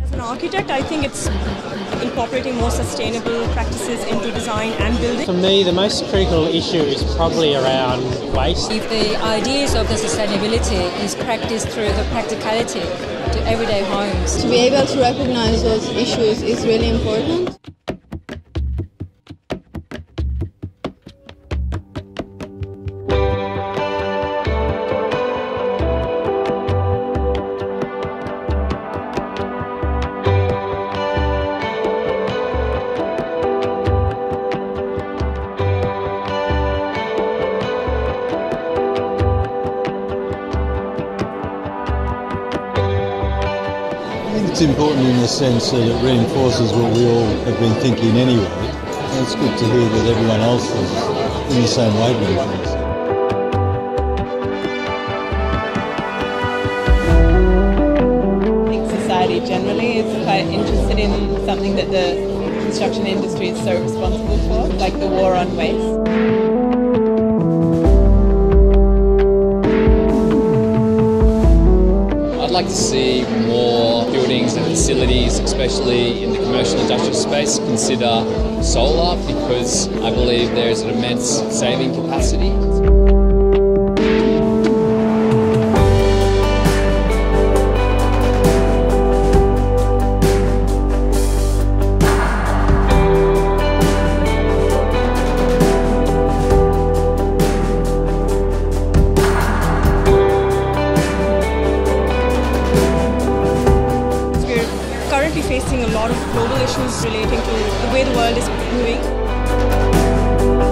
As an architect, I think it's incorporating more sustainable practices into design and building. For me, the most critical issue is probably around waste. If the ideas of the sustainability is practiced through the practicality to everyday homes. To be able to recognize those issues is really important. I think it's important in the sense that it reinforces what we all have been thinking anyway. And it's good to hear that everyone else is in the same wavelength. I think society generally is quite interested in something that the construction industry is so responsible for, like the war on waste. Like to see more buildings and facilities, especially in the commercial industrial space, consider solar because I believe there is an immense saving capacity. facing a lot of global issues relating to the way the world is moving.